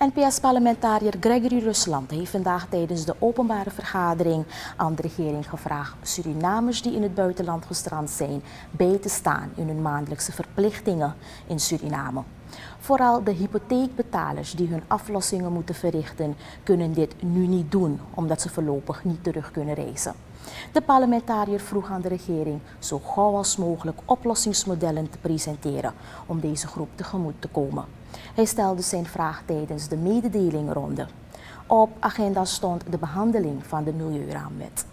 NPS-parlementariër Gregory Rusland heeft vandaag tijdens de openbare vergadering aan de regering gevraagd Surinamers die in het buitenland gestrand zijn bij te staan in hun maandelijkse verplichtingen in Suriname. Vooral de hypotheekbetalers die hun aflossingen moeten verrichten, kunnen dit nu niet doen omdat ze voorlopig niet terug kunnen reizen. De parlementariër vroeg aan de regering zo gauw als mogelijk oplossingsmodellen te presenteren om deze groep tegemoet te komen. Hij stelde zijn vraag tijdens de mededelingronde. Op agenda stond de behandeling van de Milieuraamwet.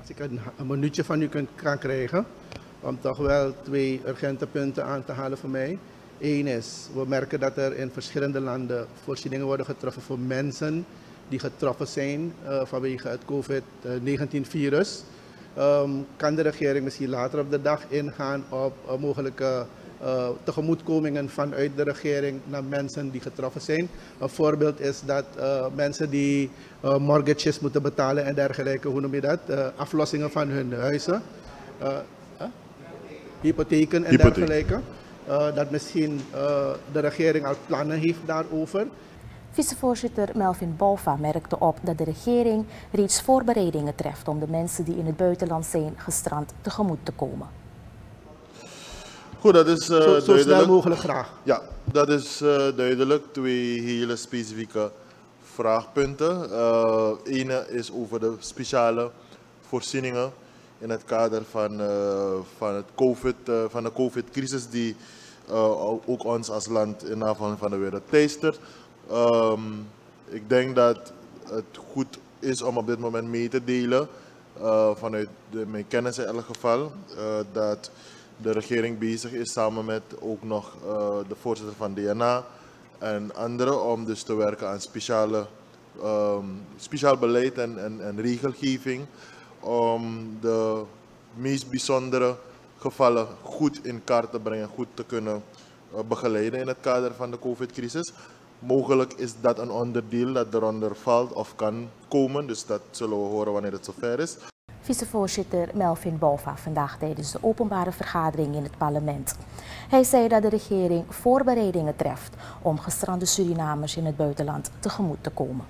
Als ik een, een minuutje van u kan krijgen, om toch wel twee urgente punten aan te halen voor mij. Eén is, we merken dat er in verschillende landen voorzieningen worden getroffen voor mensen die getroffen zijn uh, vanwege het COVID-19-virus. Um, kan de regering misschien later op de dag ingaan op uh, mogelijke uh, tegemoetkomingen vanuit de regering naar mensen die getroffen zijn. Een voorbeeld is dat uh, mensen die uh, mortgages moeten betalen en dergelijke, hoe noem je dat? aflossingen van hun huizen, hypotheken en Hypotheek. dergelijke. Dat misschien de regering al plannen heeft daarover. Vicevoorzitter Melvin Bova merkte op dat de regering reeds voorbereidingen treft om de mensen die in het buitenland zijn gestrand tegemoet te komen. Goed, dat is uh, zo, zo snel mogelijk graag. Ja, dat is uh, duidelijk. Twee hele specifieke vraagpunten. Uh, ene is over de speciale voorzieningen in het kader van, van, het COVID, van de COVID-crisis die ook ons als land in naam van de wereld teistert. Um, ik denk dat het goed is om op dit moment mee te delen, vanuit de, mijn kennis in elk geval, dat de regering bezig is samen met ook nog de voorzitter van DNA en anderen om dus te werken aan speciale, um, speciaal beleid en, en regelgeving om de meest bijzondere gevallen goed in kaart te brengen, goed te kunnen begeleiden in het kader van de COVID-crisis. Mogelijk is dat een onderdeel dat eronder valt of kan komen, dus dat zullen we horen wanneer het zover is. Vicevoorzitter Melvin Bova vandaag tijdens de openbare vergadering in het parlement. Hij zei dat de regering voorbereidingen treft om gestrande Surinamers in het buitenland tegemoet te komen.